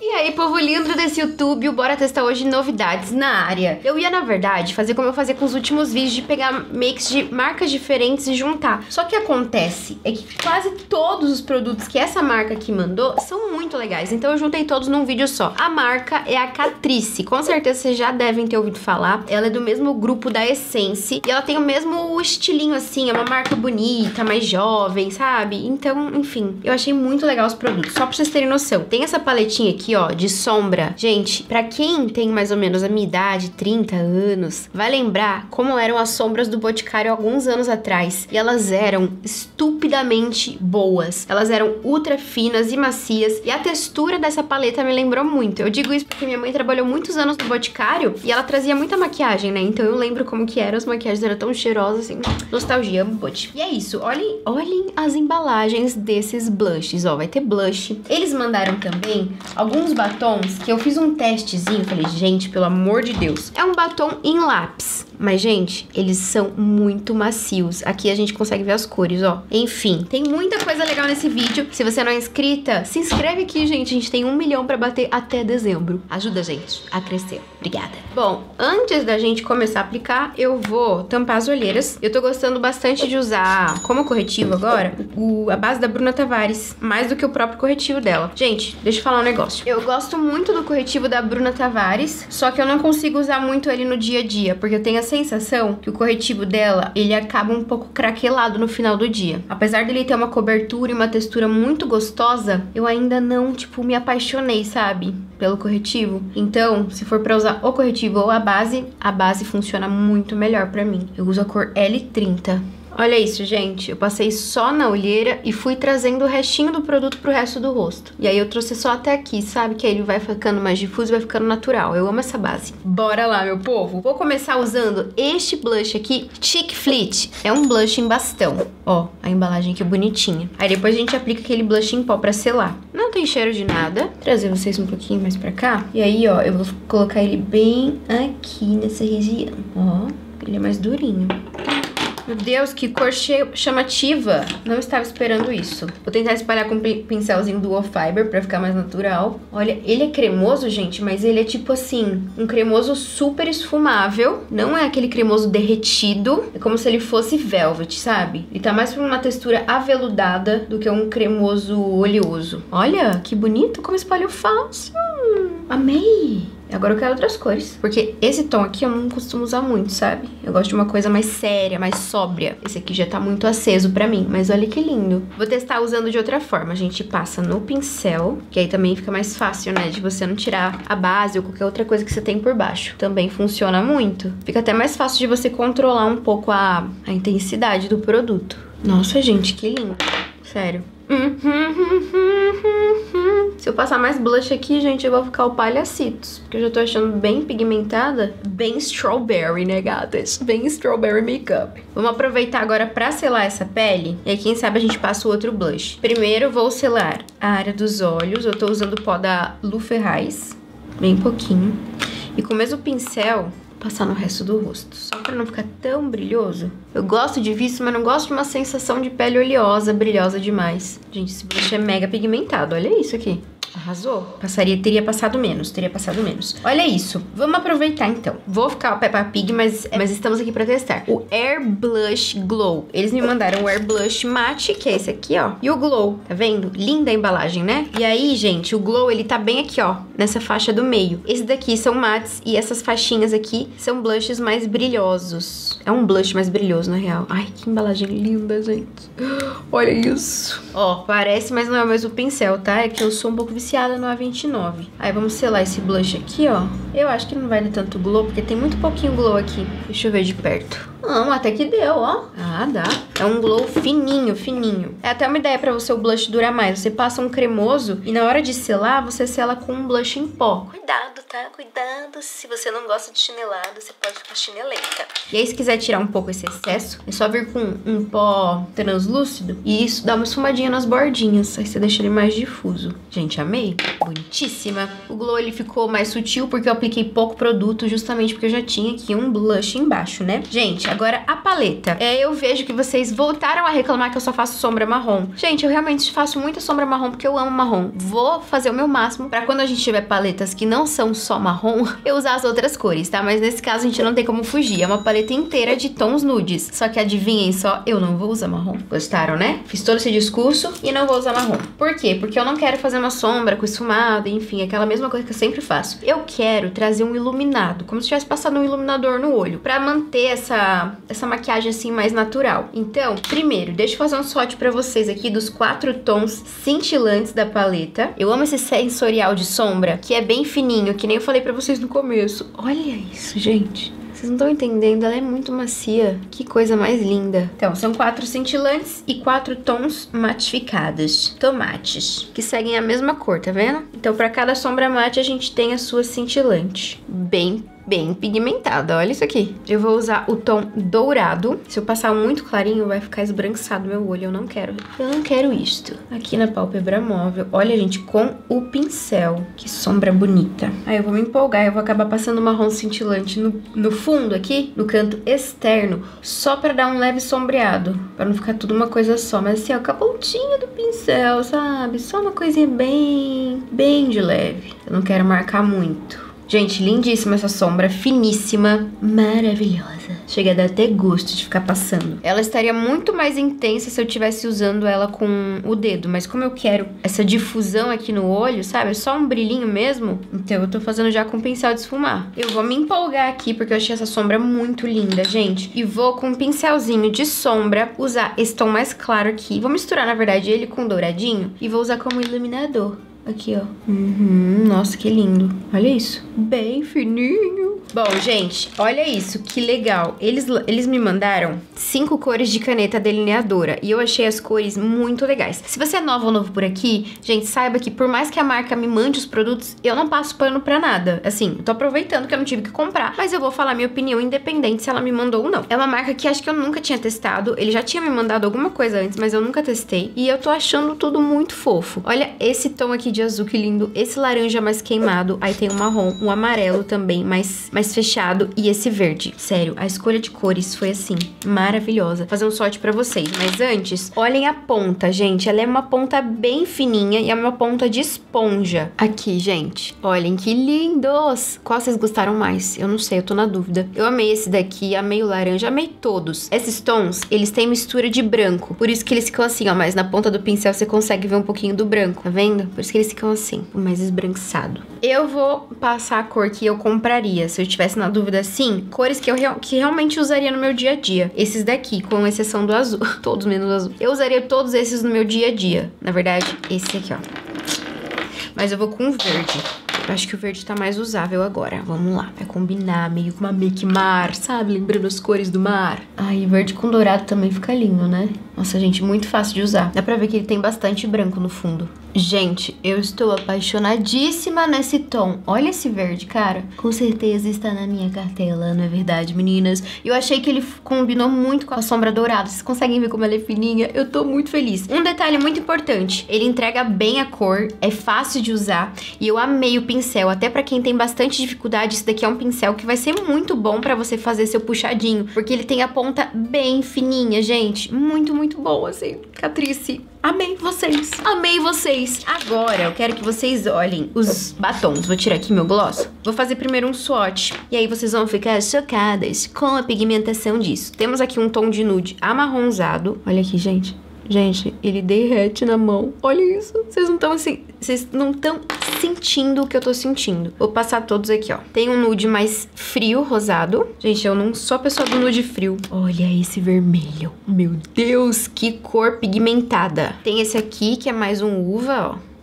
E aí, povo lindo desse YouTube, bora testar hoje novidades na área. Eu ia, na verdade, fazer como eu fazia com os últimos vídeos, de pegar makes de marcas diferentes e juntar. Só que acontece é que quase todos os produtos que essa marca aqui mandou são muito legais, então eu juntei todos num vídeo só. A marca é a Catrice, com certeza vocês já devem ter ouvido falar. Ela é do mesmo grupo da Essence e ela tem o mesmo estilinho assim, é uma marca bonita, mais jovem, sabe? Então, enfim, eu achei muito legal os produtos. Só pra vocês terem noção, tem essa paletinha aqui ó, de sombra. Gente, para quem tem mais ou menos a minha idade, 30 anos, vai lembrar como eram as sombras do Boticário alguns anos atrás. E elas eram estupidamente boas. Elas eram ultra finas e macias. E a textura dessa paleta me lembrou muito. Eu digo isso porque minha mãe trabalhou muitos anos no Boticário e ela trazia muita maquiagem, né? Então eu lembro como que eram as maquiagens, eram tão cheirosas, assim. Nostalgia, amo Bot. E é isso, olhem, olhem as embalagens desses blushes, ó. Vai ter blush. Eles mandaram também alguns batons que eu fiz um testezinho. Falei, gente, pelo amor de Deus. É um batom em lápis. Mas, gente, eles são muito macios. Aqui a gente consegue ver as cores, ó. Enfim, tem muita coisa legal nesse vídeo. Se você não é inscrita, se inscreve aqui, gente. A gente tem um milhão pra bater até dezembro. Ajuda a gente a crescer. Obrigada. Bom, antes da gente começar a aplicar, eu vou tampar as olheiras. Eu tô gostando bastante de usar, como corretivo agora, o, a base da Bruna Tavares. Mais do que o próprio corretivo dela. Gente, deixa eu falar um negócio. Eu gosto muito do corretivo da Bruna Tavares, só que eu não consigo usar muito ele no dia a dia, porque eu tenho sensação que o corretivo dela, ele acaba um pouco craquelado no final do dia. Apesar dele ter uma cobertura e uma textura muito gostosa, eu ainda não, tipo, me apaixonei, sabe? Pelo corretivo. Então, se for pra usar o corretivo ou a base, a base funciona muito melhor pra mim. Eu uso a cor L30. Olha isso, gente. Eu passei só na olheira e fui trazendo o restinho do produto pro resto do rosto. E aí eu trouxe só até aqui, sabe? Que aí ele vai ficando mais difuso e vai ficando natural. Eu amo essa base. Bora lá, meu povo. Vou começar usando este blush aqui, Chic Fleet. É um blush em bastão. Ó, a embalagem aqui bonitinha. Aí depois a gente aplica aquele blush em pó pra selar. Não tem cheiro de nada. Vou trazer vocês um pouquinho mais pra cá. E aí, ó, eu vou colocar ele bem aqui nessa região. Ó, ele é mais durinho. Meu Deus, que cor chamativa. Não estava esperando isso. Vou tentar espalhar com um pincelzinho Duo Fiber pra ficar mais natural. Olha, ele é cremoso, gente, mas ele é tipo assim, um cremoso super esfumável. Não é aquele cremoso derretido. É como se ele fosse velvet, sabe? Ele tá mais pra uma textura aveludada do que um cremoso oleoso. Olha, que bonito como espalhou fácil. Amei! Agora eu quero outras cores. Porque esse tom aqui eu não costumo usar muito, sabe? Eu gosto de uma coisa mais séria, mais sóbria. Esse aqui já tá muito aceso pra mim, mas olha que lindo. Vou testar usando de outra forma. A gente passa no pincel, que aí também fica mais fácil, né? De você não tirar a base ou qualquer outra coisa que você tem por baixo. Também funciona muito. Fica até mais fácil de você controlar um pouco a, a intensidade do produto. Nossa, gente, que lindo. Sério. Se eu passar mais blush aqui, gente, eu vou ficar o palhacitos. Porque eu já tô achando bem pigmentada. Bem strawberry, né, gatas? Bem strawberry makeup. Vamos aproveitar agora pra selar essa pele. E aí, quem sabe, a gente passa o outro blush. Primeiro, vou selar a área dos olhos. Eu tô usando o pó da Lu Ferraz. Bem pouquinho. E com o mesmo pincel, passar no resto do rosto, só pra não ficar tão brilhoso. Eu gosto de visto, mas não gosto de uma sensação de pele oleosa, brilhosa demais. Gente, esse blush é mega pigmentado, olha isso aqui. Arrasou. Passaria, teria passado menos, teria passado menos. Olha isso. Vamos aproveitar então. Vou ficar o Peppa Pig, mas, mas estamos aqui pra testar. O Air Blush Glow. Eles me mandaram o Air Blush Matte, que é esse aqui, ó. E o Glow, tá vendo? Linda a embalagem, né? E aí, gente, o Glow, ele tá bem aqui, ó. Nessa faixa do meio. Esse daqui são mates e essas faixinhas aqui são blushes mais brilhosos. É um blush mais brilhoso, na real. Ai, que embalagem linda, gente. Olha isso. Ó, parece, mas não é o mesmo pincel, tá? É que eu sou um pouco viciada no A29. Aí vamos selar esse blush aqui, ó. Eu acho que não vai dar tanto glow, porque tem muito pouquinho glow aqui. Deixa eu ver de perto. Não, até que deu, ó. Ah, dá. É um glow fininho, fininho. É até uma ideia pra você o blush durar mais. Você passa um cremoso e na hora de selar, você sela com um blush em pó. Cuidado, tá? Cuidado. Se você não gosta de chinelado, você pode ficar chineleta. E aí, se quiser tirar um pouco esse excesso, é só vir com um pó translúcido e isso dá uma esfumadinha nas bordinhas. Aí você deixa ele mais difuso. Gente, amei. Bonitíssima. O glow, ele ficou mais sutil porque eu apliquei pouco produto, justamente porque eu já tinha aqui um blush embaixo, né? Gente, Agora, a paleta. É, eu vejo que vocês voltaram a reclamar que eu só faço sombra marrom. Gente, eu realmente faço muita sombra marrom porque eu amo marrom. Vou fazer o meu máximo para quando a gente tiver paletas que não são só marrom, eu usar as outras cores, tá? Mas nesse caso a gente não tem como fugir. É uma paleta inteira de tons nudes. Só que adivinhem só, eu não vou usar marrom. Gostaram, né? Fiz todo esse discurso e não vou usar marrom. Por quê? Porque eu não quero fazer uma sombra com esfumado, enfim, aquela mesma coisa que eu sempre faço. Eu quero trazer um iluminado, como se tivesse passado um iluminador no olho, para manter essa, essa maquiagem assim mais natural. Então, primeiro, deixa eu fazer um swatch para vocês aqui dos quatro tons cintilantes da paleta. Eu amo esse sensorial de sombra, que é bem fininho, que nem eu falei para vocês no começo. Olha isso, gente. Vocês não estão entendendo, ela é muito macia. Que coisa mais linda. Então, são quatro cintilantes e quatro tons matificados. Tomates, que seguem a mesma cor, tá vendo? Então, para cada sombra mate, a gente tem a sua cintilante. Bem bem pigmentada. Olha isso aqui. Eu vou usar o tom dourado. Se eu passar muito clarinho, vai ficar esbranquiçado meu olho. Eu não quero. Eu não quero isto. Aqui na pálpebra móvel. Olha, gente, com o pincel. Que sombra bonita. Aí eu vou me empolgar. Eu vou acabar passando marrom cintilante no, no fundo aqui, no canto externo, só pra dar um leve sombreado. Pra não ficar tudo uma coisa só. Mas assim, ó, com a pontinha do pincel, sabe? Só uma coisinha bem, bem de leve. Eu não quero marcar muito. Gente, lindíssima essa sombra, finíssima, maravilhosa. Chega a dar até gosto de ficar passando. Ela estaria muito mais intensa se eu tivesse usando ela com o dedo, mas como eu quero essa difusão aqui no olho, sabe? Só um brilhinho mesmo, então eu tô fazendo já com pincel de esfumar. Eu vou me empolgar aqui porque eu achei essa sombra muito linda, gente. E vou com um pincelzinho de sombra usar esse tom mais claro aqui. Vou misturar, na verdade, ele com douradinho e vou usar como iluminador. Aqui, ó. Uhum, nossa, que lindo. Olha isso. Bem fininho. Bom, gente, olha isso, que legal. Eles, eles me mandaram cinco cores de caneta delineadora e eu achei as cores muito legais. Se você é nova ou novo por aqui, gente, saiba que por mais que a marca me mande os produtos, eu não passo pano pra nada. Assim, tô aproveitando que eu não tive que comprar, mas eu vou falar minha opinião independente se ela me mandou ou não. É uma marca que acho que eu nunca tinha testado, ele já tinha me mandado alguma coisa antes, mas eu nunca testei e eu tô achando tudo muito fofo. Olha esse tom aqui de azul, que lindo. Esse laranja mais queimado, aí tem o marrom, um amarelo também, mais, mais fechado e esse verde. Sério, a escolha de cores foi assim, maravilhosa. Vou fazer um sorte pra vocês, mas antes, olhem a ponta, gente. Ela é uma ponta bem fininha e é uma ponta de esponja. Aqui, gente, olhem que lindos! Qual vocês gostaram mais? Eu não sei, eu tô na dúvida. Eu amei esse daqui, amei o laranja, amei todos. Esses tons, eles têm mistura de branco, por isso que eles ficam assim, ó, mas na ponta do pincel você consegue ver um pouquinho do branco, tá vendo? Por isso que eles ficam assim, mais esbranquiçado. Eu vou passar a cor que eu compraria, se eu tivesse na dúvida assim, cores que eu que realmente usaria no meu dia a dia. Esses daqui, com exceção do azul, todos menos azul. Eu usaria todos esses no meu dia a dia. Na verdade, esse aqui, ó. Mas eu vou com verde. Eu acho que o verde tá mais usável agora. Vamos lá. Vai combinar meio com uma make mar, sabe? Lembrando as cores do mar. Ai, verde com dourado também fica lindo, né? Nossa, gente, muito fácil de usar. Dá pra ver que ele tem bastante branco no fundo. Gente, eu estou apaixonadíssima nesse tom. Olha esse verde, cara. Com certeza está na minha cartela, não é verdade, meninas? Eu achei que ele combinou muito com a sombra dourada. Vocês conseguem ver como ela é fininha? Eu tô muito feliz. Um detalhe muito importante. Ele entrega bem a cor, é fácil de usar. E eu amei o pincel. Até pra quem tem bastante dificuldade, esse daqui é um pincel que vai ser muito bom pra você fazer seu puxadinho. Porque ele tem a ponta bem fininha, gente. Muito, muito bom, assim. Catrice, Amei vocês. Amei vocês. Agora eu quero que vocês olhem os batons. Vou tirar aqui meu gloss. Vou fazer primeiro um swatch. E aí vocês vão ficar chocadas com a pigmentação disso. Temos aqui um tom de nude amarronzado. Olha aqui, gente. Gente, ele derrete na mão. Olha isso. Vocês não estão assim. Vocês não estão sentindo o que eu tô sentindo. Vou passar todos aqui, ó. Tem um nude mais frio, rosado. Gente, eu não sou a pessoa do nude frio. Olha esse vermelho. Meu Deus, que cor pigmentada. Tem esse aqui, que é mais um uva, ó.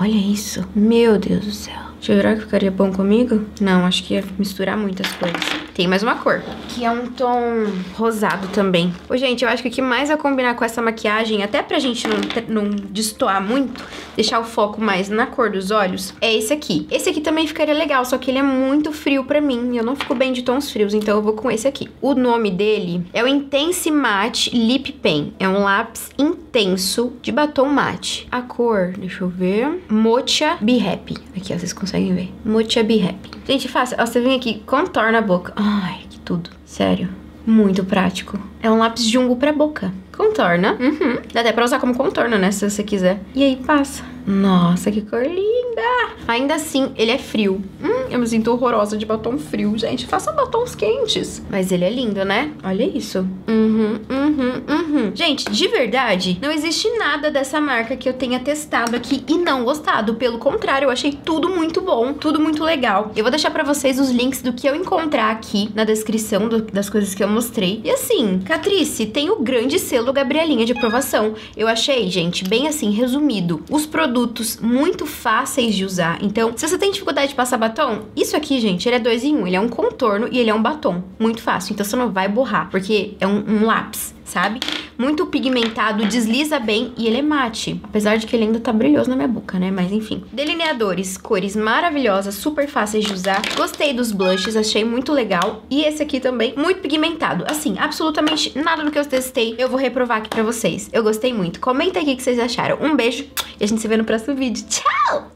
Olha isso. Meu Deus do céu. Será que ficaria bom comigo? Não, acho que ia misturar muitas coisas. Tem mais uma cor, que é um tom rosado também. Ô, gente, eu acho que o que mais vai combinar com essa maquiagem, até pra gente não, não destoar muito, deixar o foco mais na cor dos olhos, é esse aqui. Esse aqui também ficaria legal, só que ele é muito frio pra mim. Eu não fico bem de tons frios, então eu vou com esse aqui. O nome dele é o Intense Matte Lip Pen. É um lápis intenso de batom mate. A cor, deixa eu ver, Mocha Be Happy. Aqui, ó, vocês conseguem ver. Mocha Be Happy. Gente, fácil. Ó, você vem aqui, contorna a boca. Ai, que tudo. Sério. Muito prático. É um lápis Jumbo pra boca. Contorna. Uhum. Dá até pra usar como contorno, né? Se você quiser. E aí passa. Nossa, que cor linda! Ainda assim, ele é frio. Hum, eu me sinto horrorosa de batom frio, gente. Faça batons quentes. Mas ele é lindo, né? Olha isso. Uhum, uhum, uhum. Gente, de verdade, não existe nada dessa marca que eu tenha testado aqui e não gostado. Pelo contrário, eu achei tudo muito bom, tudo muito legal. Eu vou deixar pra vocês os links do que eu encontrar aqui na descrição do- das coisas que eu mostrei. E assim, Catrice, tem o grande selo Gabrielinha de aprovação. Eu achei, gente, bem assim, resumido. Os produtos muito fáceis de usar. Então, se você tem dificuldade de passar batom, isso aqui, gente, ele é dois em um. Ele é um contorno e ele é um batom. Muito fácil. Então, você não vai borrar, porque é um, um lápis, sabe? Muito pigmentado, desliza bem e ele é mate. Apesar de que ele ainda tá brilhoso na minha boca, né? Mas enfim. Delineadores, cores maravilhosas, super fáceis de usar. Gostei dos blushes, achei muito legal. E esse aqui também, muito pigmentado. Assim, absolutamente nada do que eu testei eu vou reprovar aqui pra vocês. Eu gostei muito. Comenta aí o que vocês acharam. Um beijo e a gente se vê no próximo vídeo. Tchau!